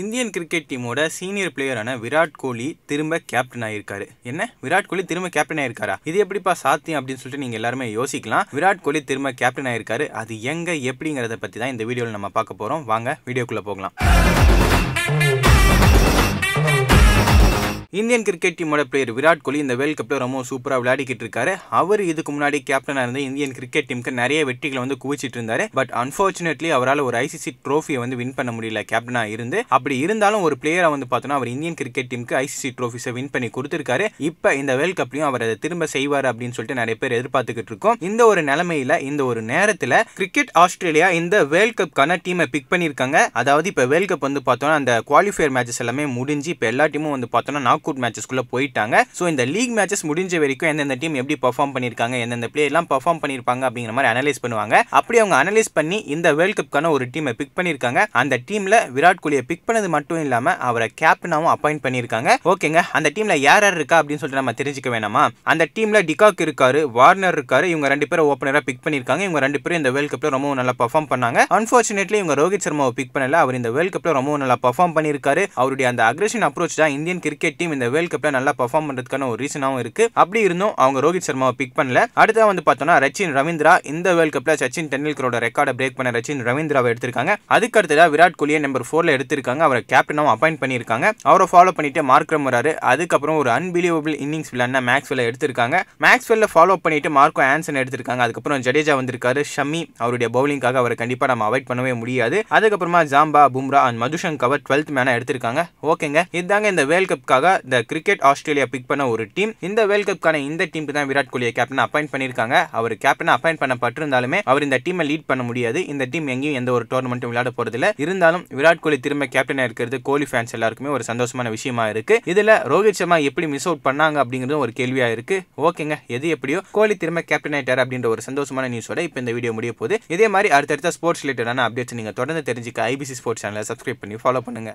Indian cricket டீமோட senior பிளேயரான விராட் கோலி திரும்ப கேப்டன் ஆயிருக்காரு. என்ன? விராட் கோலி திரும்ப கேப்டன் ஆயிருக்காரா? இது எப்படிப்பா சாத்தியம் அப்படின்னு சொல்லிட்டு நீங்க எல்லாருமே யோசிக்கலாம். விராட் கோலி திரும்ப கேப்டன் ஆயிருக்காரு. அது எங்க எப்படிங்கறத பத்தி தான் இந்த வீடியோவில் நம்ம பார்க்க போறோம். வாங்க வீடியோக்குள்ள போகலாம். இந்தியன் கிரிக்கெட் டீமோட பிளேயர் விராட் கோலி இந்த வேர்ல்ட் கப்பில் ரொம்ப சூப்பராக விளையாடிக்கிட்டு இருக்காரு அவர் இதுக்கு முன்னாடி கேப்டனாக இருந்த இந்தியன் கிரிக்கெட் டீமுக்கு நிறைய வெற்றிகளை வந்து குவிச்சிட்டு இருந்தாரு. பட் அன்பார்ச்சுனேட்லி அவரால் ஒரு ஐசிசி ட்ரோஃபியை வந்து வின் பண்ண முடியல கேப்டனாக இருந்து. அப்படி இருந்தாலும் ஒரு பிளேயரை வந்து பார்த்தோன்னா அவர் இந்தியன் கிரிக்கெட் டீமுக்கு ஐசிசி ட்ரோஃபிஸை வின் பண்ணி கொடுத்துருக்காரு. இப்போ இந்த வேர்ல்ட் கப்லையும் அவர் அதை திரும்ப செய்வார் அப்படின்னு சொல்லிட்டு நிறைய பேர் எதிர்பார்த்துக்கிட்டு இருக்கோம். இந்த ஒரு நிலைமையில இந்த ஒரு நேரத்தில் கிரிக்கெட் ஆஸ்திரேலியா இந்த வேர்ல்ட் கப்கான டீமை பிக் பண்ணியிருக்காங்க. அதாவது இப்போ வேர்ல்ட் கப் வந்து பார்த்தோன்னா அந்த குவாலிஃபயர் மேட்சஸ் எல்லாமே முடிஞ்சு இப்போ எல்லா டீமும் வந்து பார்த்தோன்னா நாக் அவுட் மேட்சஸ்க்குள்ள போயிட்டாங்க. ஸோ இந்த லீக் மேட்சஸ் முடிஞ்ச வரைக்கும் எந்தெந்த டீம் எப்படி பர்ஃபார்ம் பண்ணியிருக்காங்க எந்தெந்த பிளேயர்லாம் பர்ஃபார்ம் பண்ணியிருப்பாங்க அப்படிங்கிற மாதிரி அனலைஸ் பண்ணுவாங்க. அப்படி அவங்க அனலைஸ் பண்ணி இந்த வேர்ல்ட் கப்க்கான ஒரு டீமை பிக் பண்ணியிருக்காங்க அந்த டீமில் விராட் கோலியை பிக் பண்ணது மட்டும் இல்லாமல் அவரை கேப்டனாகவும் அப்பாயிண்ட் பண்ணியிருக்காங்க ஓகேங்க அந்த டீமில் யார் யார் இருக்கா அப்படின்னு சொல்லிட்டு நம்ம தெரிஞ்சுக்க வேணாமா? அந்த டீமில் டிகாக் இருக்காரு வார்னர் இருக்காரு இவங்க ரெண்டு பேரும் ஓப்பனராக பிக் பண்ணியிருக்காங்க இவங்க ரெண்டு பேரும் இந்த வேர்ல்ட் கப்பில் ரொம்பவும் நல்லா பர்ஃபார்ம் பண்ணாங்க. அன்ஃபார்ச்சுனேட்லி இவங்க ரோஹித் சர்மாவை பிக் பண்ணல. அவர் இந்த வேர்ல்ட் கப்பில் ரொம்ப நல்லா பர்ஃபார்ம் பண்ணியிருக்காரு அவருடைய அந்த அக்ரஷன் அப்ரோச் தான் இந்தியன் கிரிக்கெட் டீம் இந்த வேர்ல்ட் கப்ல நல்லா பர்ஃபார்ம் பண்றதுக்கான ஒரு ரீசனாகவும் இருக்கு. அப்படி இருந்தும் அவங்க ரோஹித் சர்மாவை பிக் பண்ணல. அடுத்தா வந்து பார்த்தோம்னா ரச்சின் ரவீந்திரா இந்த வேர்ல்ட் கப்ல சச்சின் டெண்டுல்கரோட ரெக்கார்டை பிரேக் பண்ண ரச்சின் ரவீந்திராவை எடுத்திருக்காங்க. அதுக்கு அடுத்ததாக விராட் கோலியை நம்பர் ஃபோர்ல எடுத்திருக்காங்க. அவரை கேப்டனாகவும் அப்பாயிண்ட் பண்ணியிருக்காங்க. அவரை ஃபாலோ பண்ணிட்டு மார்க்ரம் வராரு அதுக்கப்புறம் ஒரு அன்பிலீவபிள் இன்னிங்ஸ் விளையாடின மேக்ஸ்வெல்ல எடுத்திருக்காங்க. மேக்ஸ்வெல்ல ஃபாலோ பண்ணிட்டு மார்க்கோ ஆன்சன் எடுத்திருக்காங்க. அதுக்கப்புறம் ஜடேஜா வந்திருக்காரு ஷமி அவருடைய பவுலிங்காக அவரை கண்டிப்பா நம்ம அவாய்ட் பண்ணவே முடியாது. அதுக்கப்புறமா Zampa Bumrah and Madushan cover twelfth மேனா எடுத்திருக்காங்க ஓகேங்க இதாங்க இந்த வேர்ல்ட் கப்புக்காக இந்த கிரிக்கெட் ஆஸ்திரேலியா பிக் பண்ண ஒரு டீம் இந்த வேர்ல்ட் கப்கான இந்த டீமுக்கு தான் விராட் கோலியை கேப்டன் அப்பாயிண்ட் பண்ணியிருக்காங்க. அவர் கேப்டன் அப்பாயிண்ட் பண்ணப்பட்டிருந்தாலுமே அவர் இந்த டீமை லீட் பண்ண முடியாது. இந்த டீம் எங்கேயும் எந்த ஒரு டோர்னமெண்ட்டும் விளையாட போறதில்ல. இருந்தாலும் விராட் கோலி திரும்ப கேப்டனாக இருக்கிறது கோலி ஃபேன்ஸ் எல்லாருக்குமே ஒரு சந்தோஷமான விஷயமா இருக்கு. இதுல ரோஹித் சர்மா எப்படி மிஸ் அவுட் பண்ணாங்க அப்படிங்கிறது ஒரு கேள்வியா இருக்கு. ஓகேங்க எது எப்படியோ கோலி திரும்ப கேப்டன் ஆயிட்டார் அப்படின்ற ஒரு சந்தோஷமான நியூஸோட இப்போ இந்த வீடியோ முடிய போகுது. இதே மாதிரி அடுத்தடுத்த ஸ்போர்ட்ஸ் ரிலேட்டடான அப்டேட்ஸ் நீங்க தொடர்ந்து தெரிஞ்சுக்க ஐபிசி ஸ்போர்ட்ஸ் சேனலை சப்ஸ்கிரைப் பண்ணி ஃபாலோ பண்ணுங்க.